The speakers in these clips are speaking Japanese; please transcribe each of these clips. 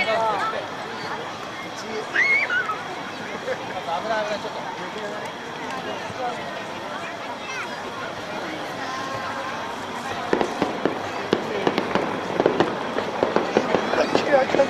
ちょっと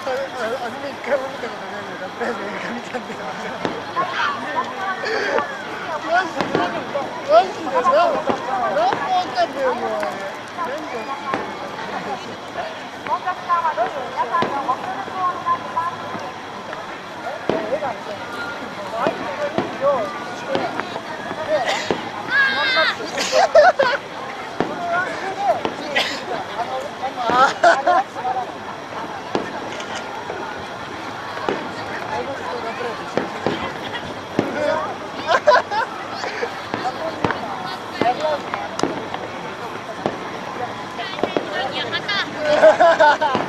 さああアニメ一回も見たことないのにラプラス映画見たんだよマジでマジで何もわかんないよもうあれ何が本格さんはどうぞ皆さんのご協力をお願いします。絵がみたいな相手がいいよしてあのあのハハハ!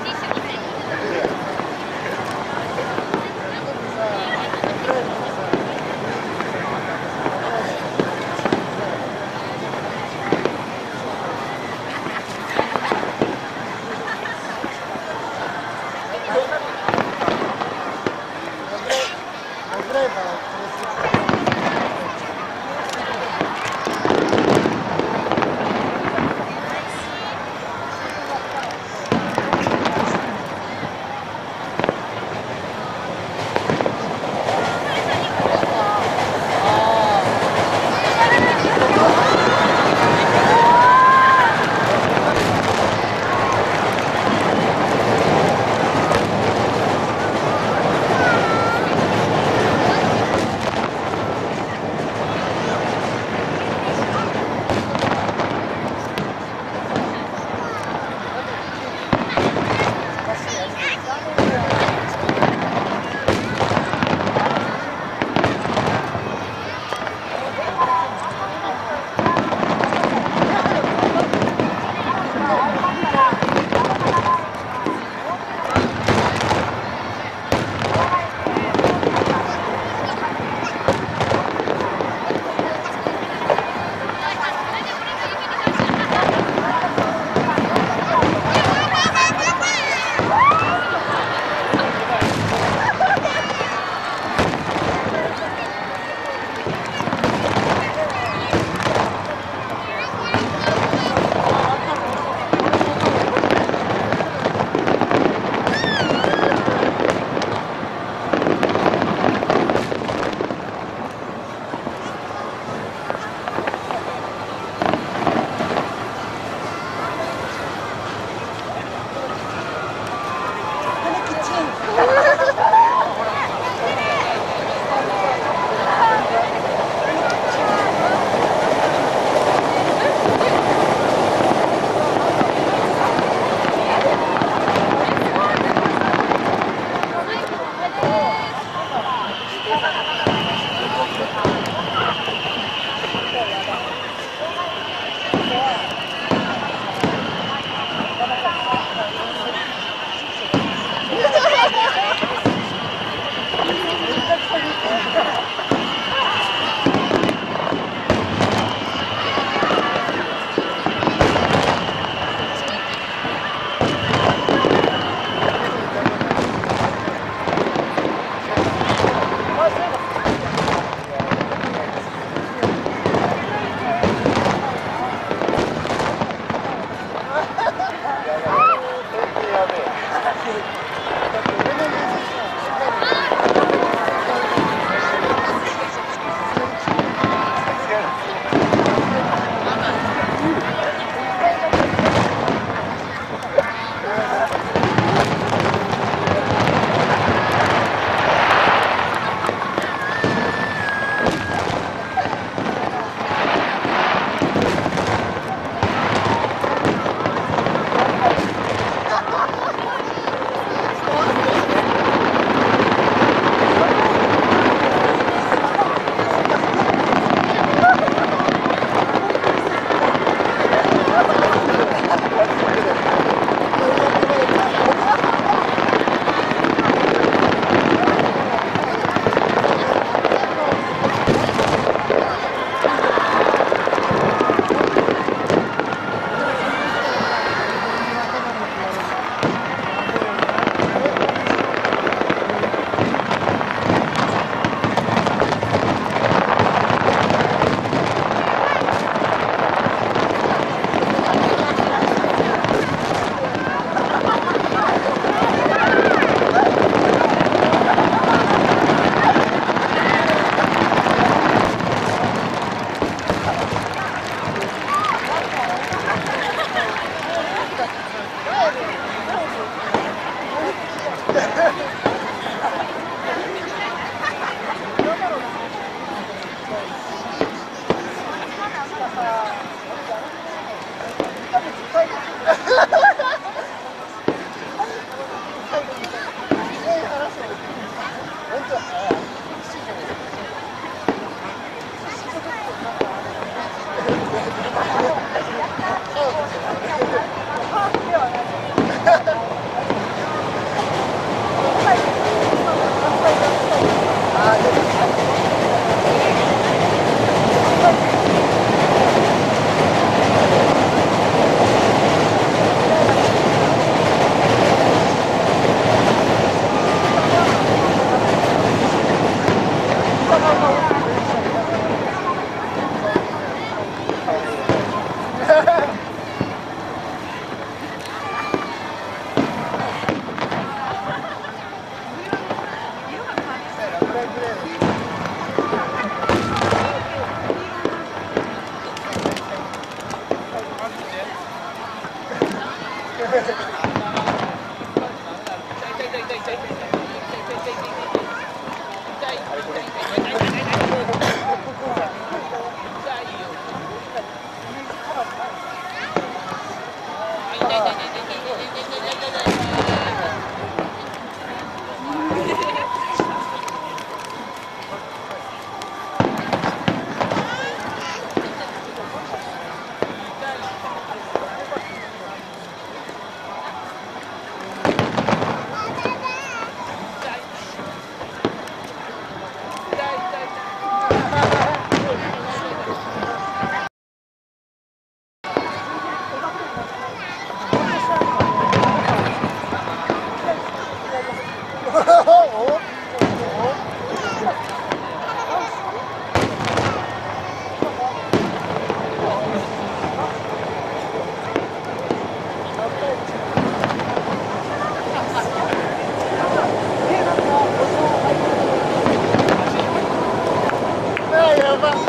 Thank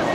you.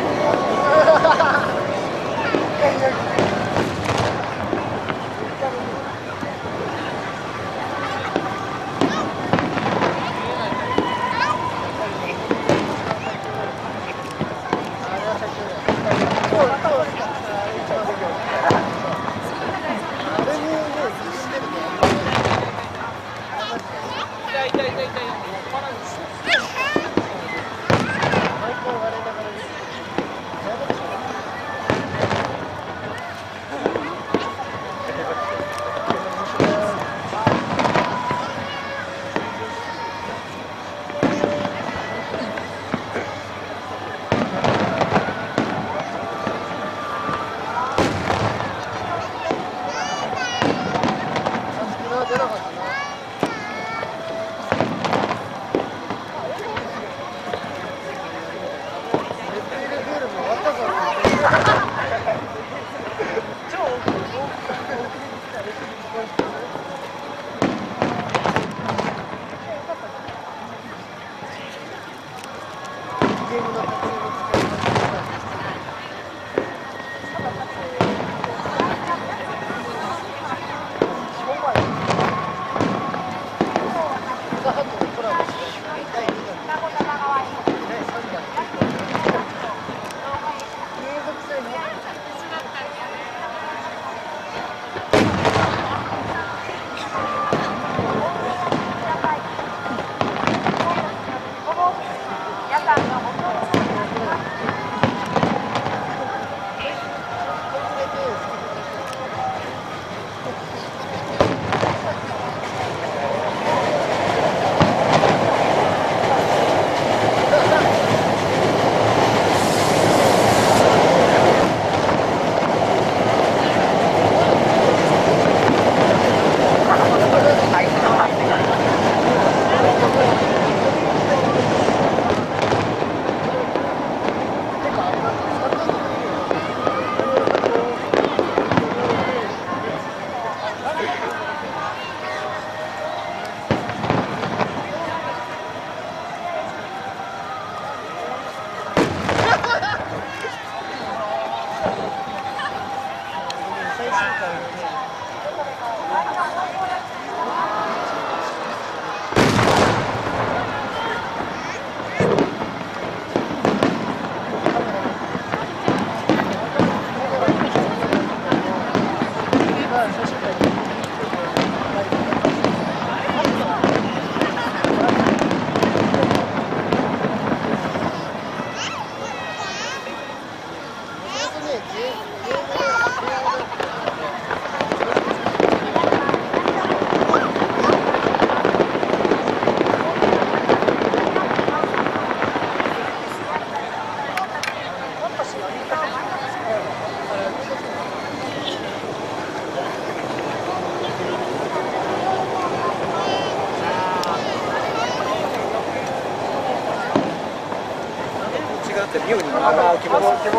そ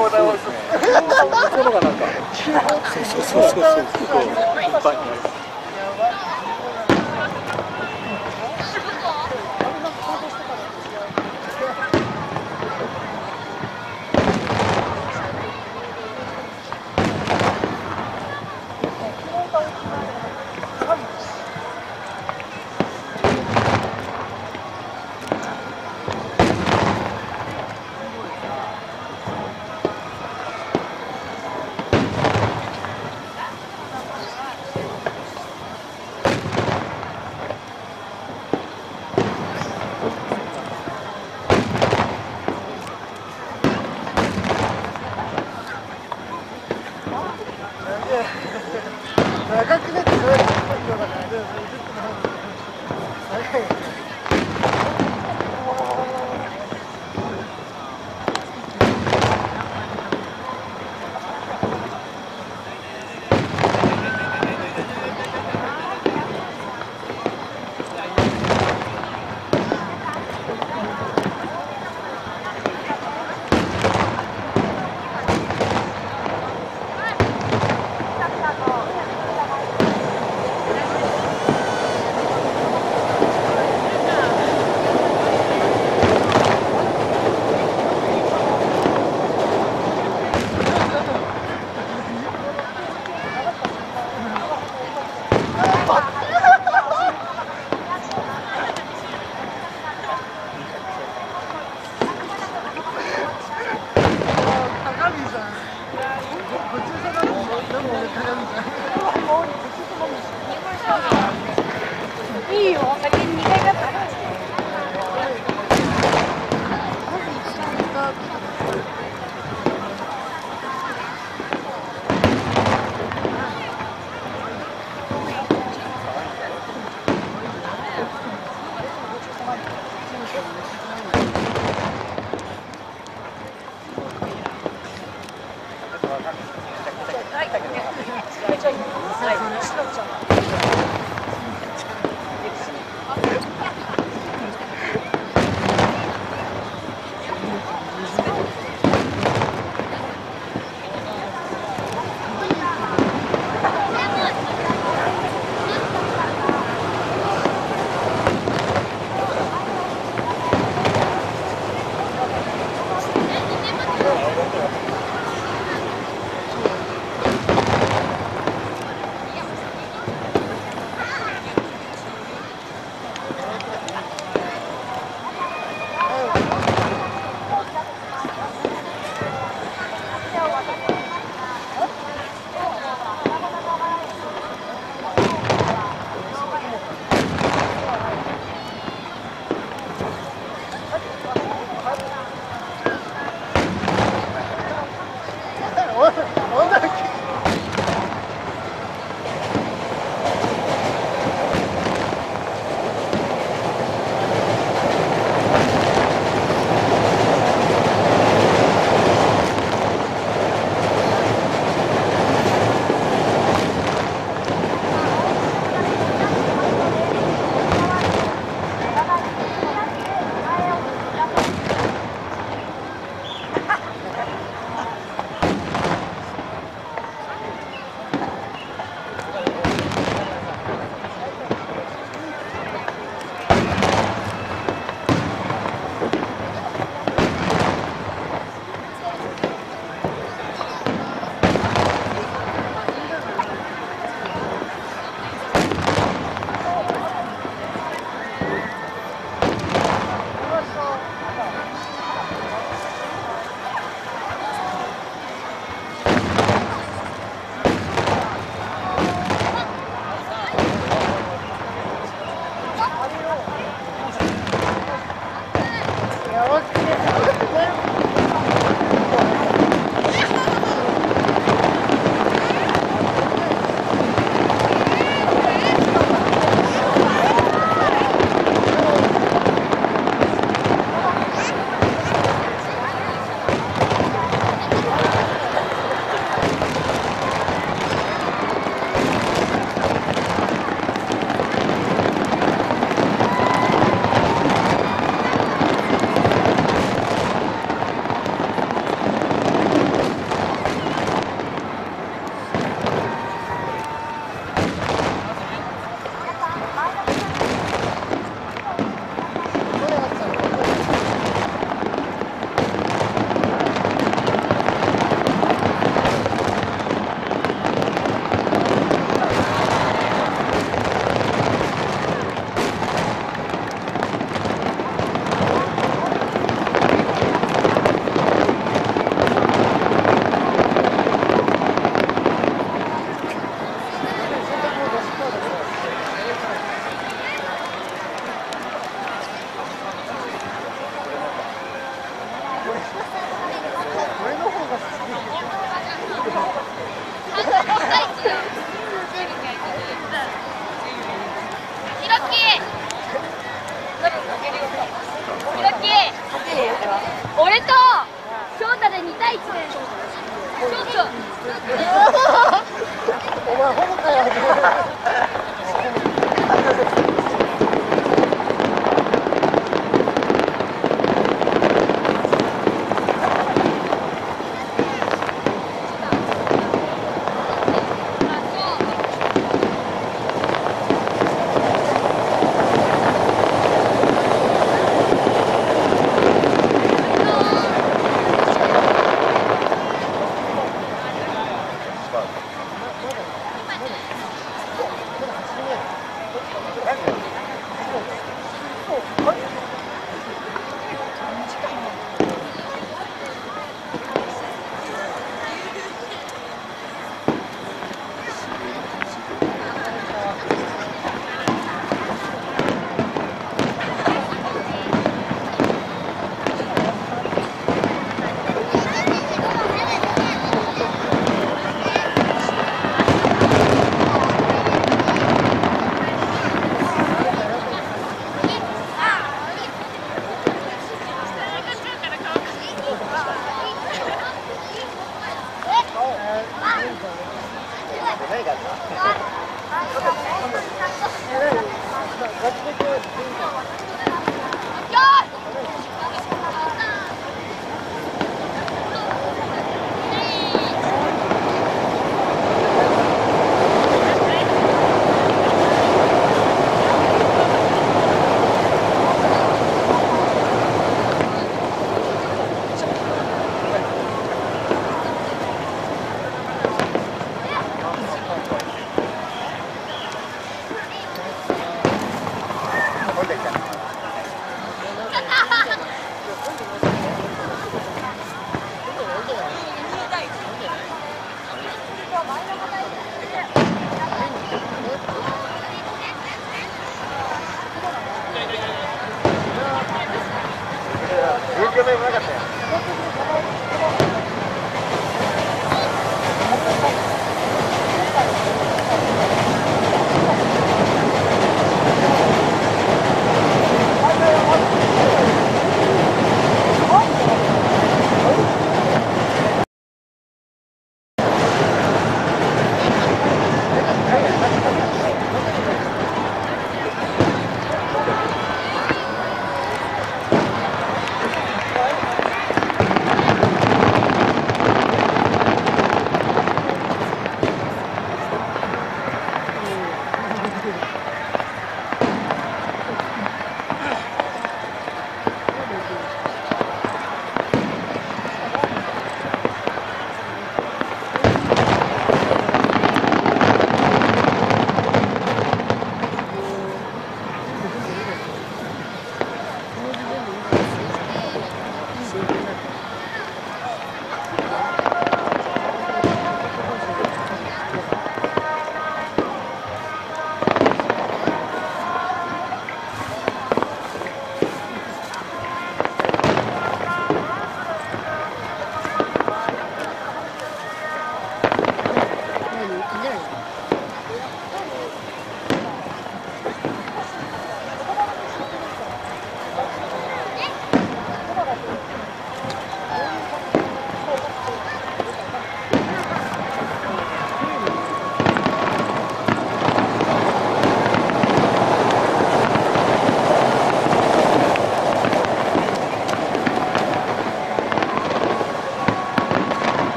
うそうそうそう。Hôm